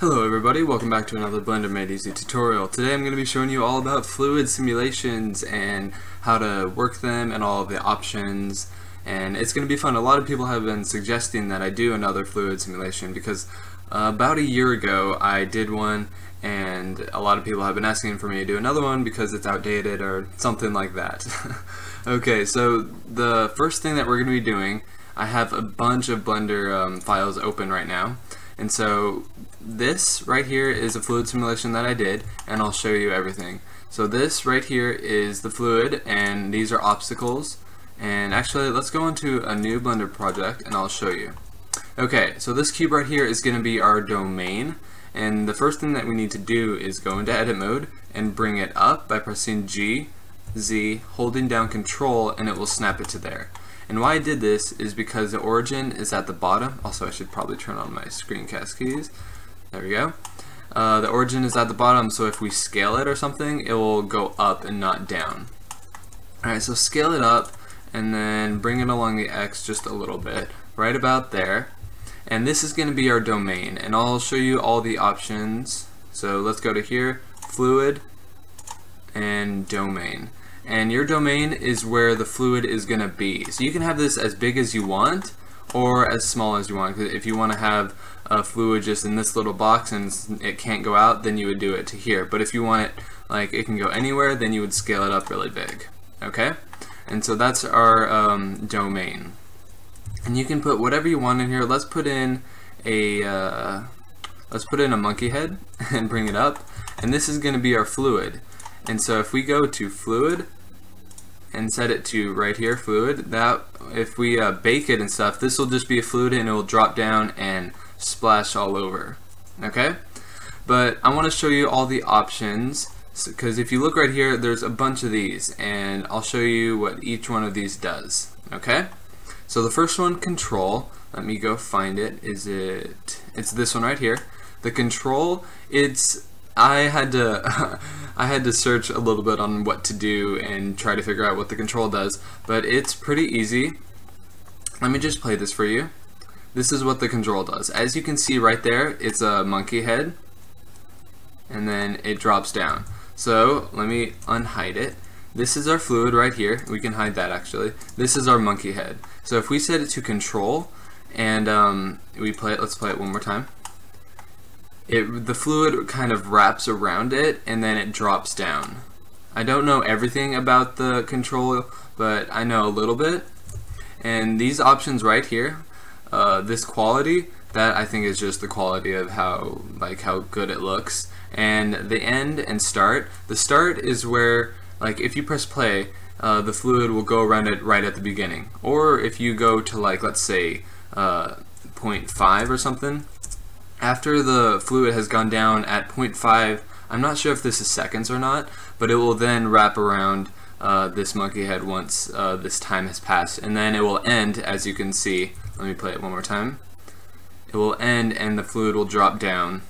Hello everybody, welcome back to another Blender Made Easy tutorial. Today I'm going to be showing you all about fluid simulations and how to work them and all of the options and it's going to be fun. A lot of people have been suggesting that I do another fluid simulation because uh, about a year ago I did one and a lot of people have been asking for me to do another one because it's outdated or something like that. okay, so the first thing that we're going to be doing, I have a bunch of Blender um, files open right now and so this right here is a fluid simulation that I did and I'll show you everything. So this right here is the fluid and these are obstacles and actually let's go into a new Blender project and I'll show you. Okay, so this cube right here is going to be our domain and the first thing that we need to do is go into edit mode and bring it up by pressing G, Z, holding down control and it will snap it to there. And why I did this is because the origin is at the bottom. Also, I should probably turn on my screencast keys. There we go. Uh, the origin is at the bottom, so if we scale it or something, it will go up and not down. Alright, so scale it up and then bring it along the X just a little bit, right about there. And this is going to be our domain, and I'll show you all the options. So let's go to here, fluid, and domain. And your domain is where the fluid is going to be. So you can have this as big as you want, or as small as you want. If you want to have a fluid just in this little box and it can't go out, then you would do it to here. But if you want it like it can go anywhere, then you would scale it up really big. Okay? And so that's our um, domain. And you can put whatever you want in here. Let's put in a uh, let's put in a monkey head and bring it up. And this is going to be our fluid. And so if we go to fluid, and set it to right here, fluid, that if we uh, bake it and stuff, this will just be a fluid and it will drop down and splash all over. Okay? But I want to show you all the options because if you look right here, there's a bunch of these and I'll show you what each one of these does. Okay? So the first one, control, let me go find it. Is it, it's this one right here. The control, it's I had to I had to search a little bit on what to do and try to figure out what the control does, but it's pretty easy. Let me just play this for you. This is what the control does. As you can see right there, it's a monkey head, and then it drops down. So let me unhide it. This is our fluid right here. We can hide that actually. This is our monkey head. So if we set it to control, and um, we play it, let's play it one more time it the fluid kind of wraps around it and then it drops down. I don't know everything about the control, but I know a little bit. And these options right here, uh, this quality, that I think is just the quality of how like how good it looks. And the end and start, the start is where like if you press play, uh, the fluid will go around it right at the beginning. Or if you go to like let's say uh, 0.5 or something, after the fluid has gone down at 0.5, I'm not sure if this is seconds or not, but it will then wrap around uh, this monkey head once uh, this time has passed, and then it will end, as you can see. Let me play it one more time. It will end, and the fluid will drop down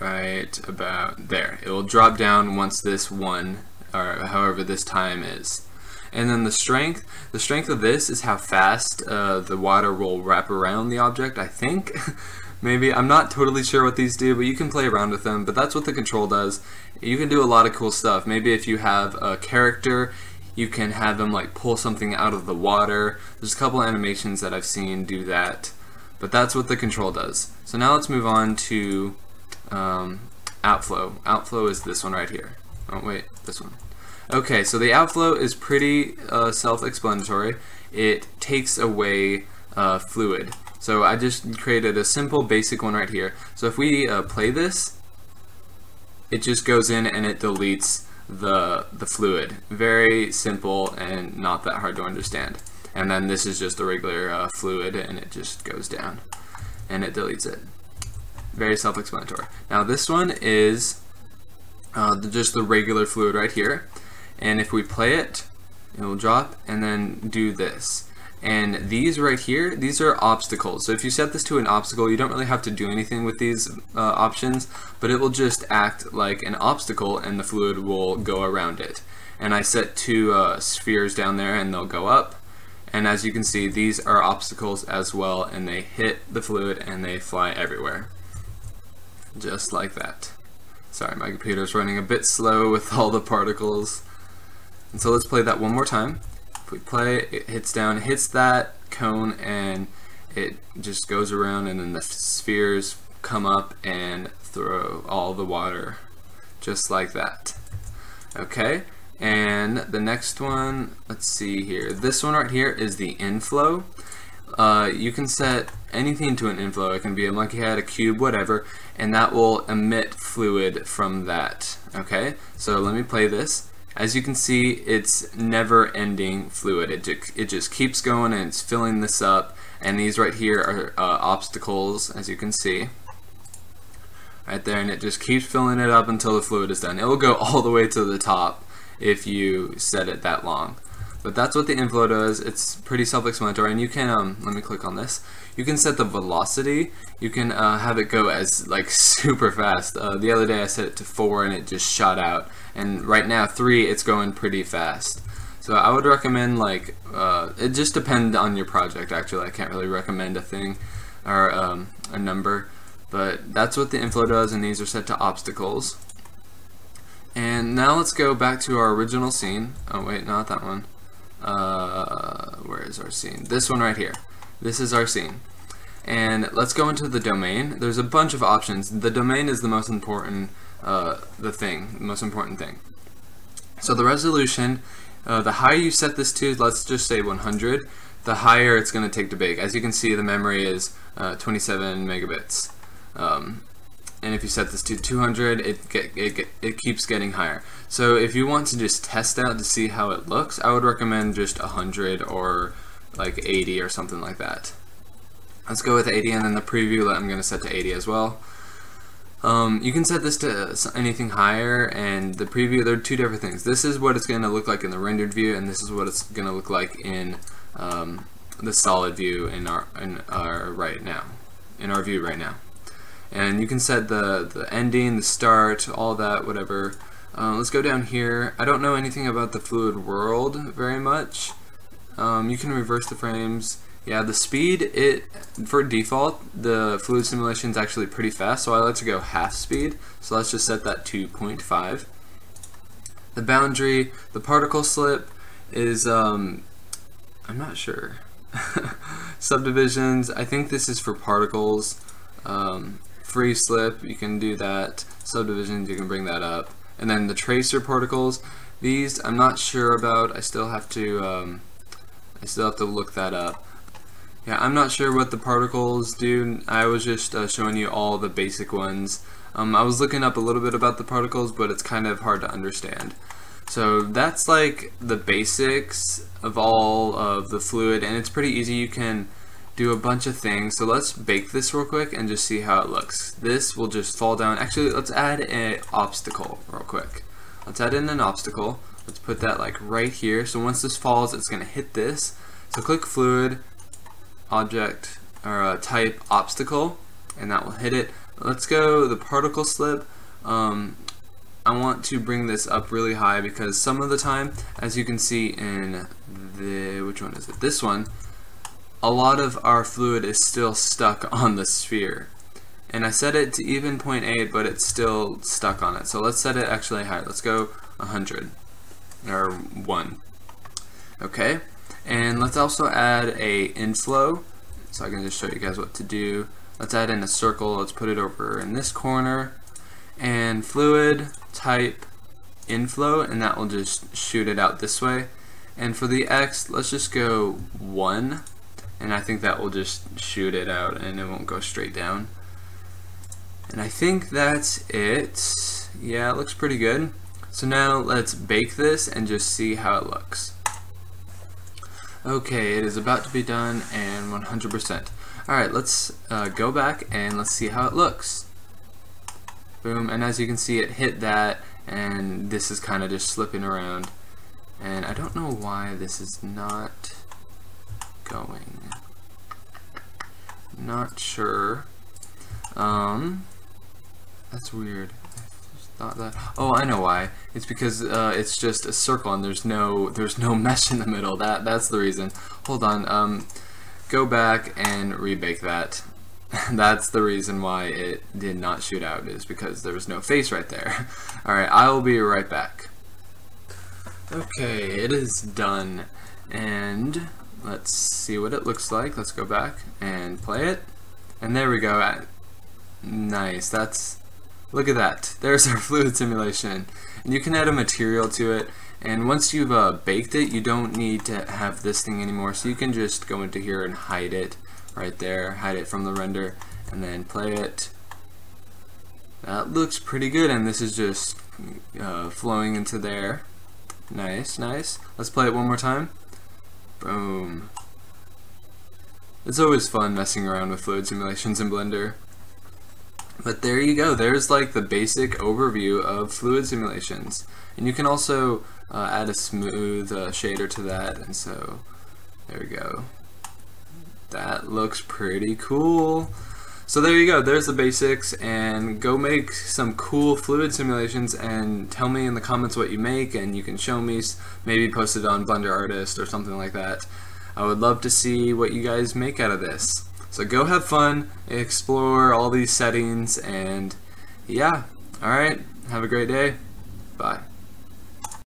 right about there. It will drop down once this one, or however this time is. And then the strength, the strength of this is how fast uh, the water will wrap around the object, I think. maybe. I'm not totally sure what these do, but you can play around with them. But that's what the control does. You can do a lot of cool stuff. Maybe if you have a character, you can have them like pull something out of the water. There's a couple animations that I've seen do that. But that's what the control does. So now let's move on to um, outflow. Outflow is this one right here. Oh wait, this one. Okay, so the outflow is pretty uh, self-explanatory. It takes away uh, fluid. So I just created a simple basic one right here. So if we uh, play this, it just goes in and it deletes the, the fluid. Very simple and not that hard to understand. And then this is just a regular uh, fluid and it just goes down and it deletes it. Very self-explanatory. Now this one is uh, just the regular fluid right here. And if we play it, it will drop and then do this. And these right here, these are obstacles. So if you set this to an obstacle, you don't really have to do anything with these uh, options, but it will just act like an obstacle and the fluid will go around it. And I set two uh, spheres down there and they'll go up. And as you can see, these are obstacles as well and they hit the fluid and they fly everywhere. just like that. Sorry, my computer's running a bit slow with all the particles. And so let's play that one more time. We play, it hits down, hits that cone, and it just goes around, and then the spheres come up and throw all the water, just like that. Okay, and the next one, let's see here. This one right here is the inflow. Uh, you can set anything to an inflow. It can be a monkey head, a cube, whatever, and that will emit fluid from that. Okay, so let me play this. As you can see, it's never-ending fluid. It, it just keeps going and it's filling this up. And these right here are uh, obstacles, as you can see. Right there, and it just keeps filling it up until the fluid is done. It will go all the way to the top if you set it that long. But that's what the inflow does. It's pretty self-explanatory, and you can, um, let me click on this. You can set the velocity. You can uh, have it go as, like, super fast. Uh, the other day I set it to 4, and it just shot out. And right now, 3, it's going pretty fast. So I would recommend, like, uh, it just depends on your project, actually. I can't really recommend a thing or um, a number. But that's what the inflow does, and these are set to obstacles. And now let's go back to our original scene. Oh wait, not that one. Uh, where is our scene? This one right here. This is our scene. And let's go into the domain. There's a bunch of options. The domain is the most important, uh, the thing, the most important thing. So the resolution, uh, the higher you set this to, let's just say 100, the higher it's going to take to bake. As you can see, the memory is uh, 27 megabits. Um, and if you set this to 200 it, get, it, get, it keeps getting higher. So if you want to just test out to see how it looks I would recommend just 100 or like 80 or something like that. Let's go with 80 and then the preview I'm going to set to 80 as well. Um, you can set this to anything higher and the preview they're two different things. This is what it's going to look like in the rendered view and this is what it's going to look like in um, the solid view in our in our right now in our view right now and you can set the, the ending, the start, all that, whatever. Uh, let's go down here. I don't know anything about the fluid world very much. Um, you can reverse the frames. Yeah, the speed, it for default, the fluid simulation is actually pretty fast, so I like to go half speed. So let's just set that to 0.5. The boundary, the particle slip is, um, I'm not sure. Subdivisions, I think this is for particles. Um, free slip, you can do that. Subdivisions, you can bring that up. And then the tracer particles, these I'm not sure about. I still have to, um, I still have to look that up. Yeah, I'm not sure what the particles do. I was just uh, showing you all the basic ones. Um, I was looking up a little bit about the particles, but it's kind of hard to understand. So that's like the basics of all of the fluid, and it's pretty easy. You can do a bunch of things. So let's bake this real quick and just see how it looks. This will just fall down. Actually, let's add an obstacle real quick. Let's add in an obstacle. Let's put that like right here. So once this falls, it's going to hit this. So click fluid, object, or uh, type obstacle, and that will hit it. Let's go the particle slip. Um, I want to bring this up really high because some of the time, as you can see in the, which one is it? This one, a lot of our fluid is still stuck on the sphere. And I set it to even 0.8, but it's still stuck on it. So let's set it actually higher. Let's go 100, or 1. Okay, and let's also add a inflow. So I can just show you guys what to do. Let's add in a circle. Let's put it over in this corner. And fluid type inflow, and that will just shoot it out this way. And for the X, let's just go 1 and I think that will just shoot it out and it won't go straight down. And I think that's it. Yeah, it looks pretty good. So now let's bake this and just see how it looks. Okay, it is about to be done and 100%. Alright, let's uh, go back and let's see how it looks. Boom, and as you can see it hit that and this is kind of just slipping around. And I don't know why this is not going. Not sure. Um, that's weird. thought that. Oh, I know why. It's because uh, it's just a circle and there's no there's no mesh in the middle. That that's the reason. Hold on. Um, go back and rebake that. That's the reason why it did not shoot out is because there was no face right there. Alright, I will be right back. Okay, it is done. And let's see what it looks like. Let's go back and play it. And there we go. Nice. That's look at that. There's our fluid simulation. And you can add a material to it. And once you've uh, baked it, you don't need to have this thing anymore. So you can just go into here and hide it right there. Hide it from the render and then play it. That looks pretty good. And this is just uh, flowing into there. Nice, nice. Let's play it one more time. Boom. It's always fun messing around with fluid simulations in Blender. But there you go, there's like the basic overview of fluid simulations. And you can also uh, add a smooth uh, shader to that, and so there we go. That looks pretty cool. So there you go, there's the basics, and go make some cool fluid simulations and tell me in the comments what you make, and you can show me, maybe post it on Blender Artist or something like that. I would love to see what you guys make out of this. So go have fun, explore all these settings, and yeah, alright, have a great day, bye.